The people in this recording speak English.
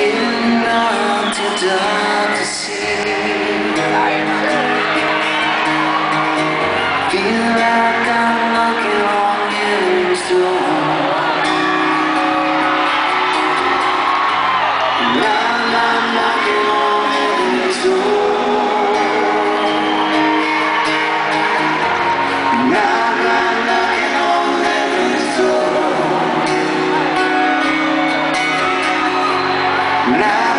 Getting on too to see Feel like I'm knocking on heaven's door knocking on heaven's door Now